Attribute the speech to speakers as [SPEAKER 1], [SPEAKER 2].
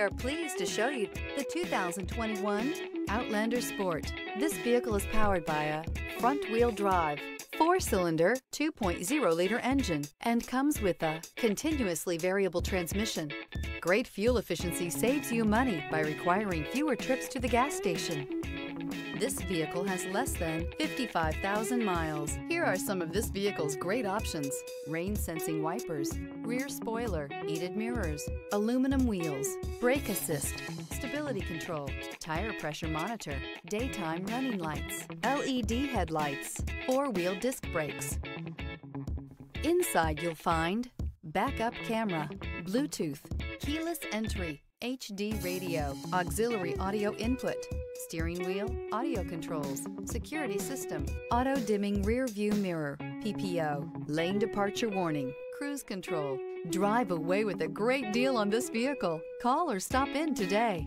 [SPEAKER 1] are pleased to show you the 2021 Outlander Sport. This vehicle is powered by a front-wheel drive, four-cylinder, 2.0-liter engine, and comes with a continuously variable transmission. Great fuel efficiency saves you money by requiring fewer trips to the gas station. This vehicle has less than 55,000 miles. Here are some of this vehicle's great options. Rain sensing wipers, rear spoiler, heated mirrors, aluminum wheels, brake assist, stability control, tire pressure monitor, daytime running lights, LED headlights, four-wheel disc brakes. Inside you'll find backup camera, Bluetooth, keyless entry, HD radio, auxiliary audio input, steering wheel, audio controls, security system, auto dimming rear view mirror, PPO, lane departure warning, cruise control. Drive away with a great deal on this vehicle. Call or stop in today.